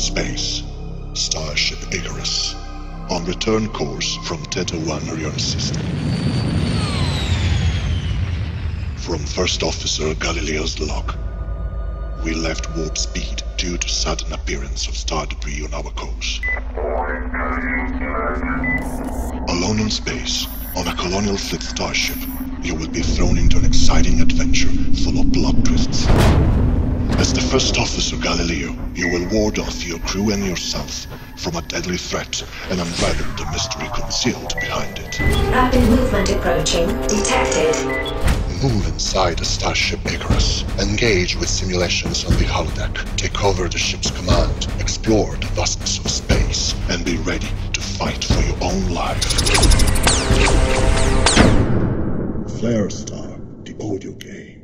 Space. Starship Icarus. On return course from Theta 1 Orion system. From First Officer Galileo's log. We left warp speed due to sudden appearance of star debris on our course. Alone in space, on a colonial fleet starship, you will be thrown into an exciting adventure full of twists. As the first officer Galileo, you will ward off your crew and yourself from a deadly threat and unravel the mystery concealed behind it. Rapid movement approaching. Detected. Move inside the Starship Icarus. Engage with simulations on the holodeck. Take over the ship's command. Explore the vastness of space. And be ready to fight for your own life. Flare Star, the audio game.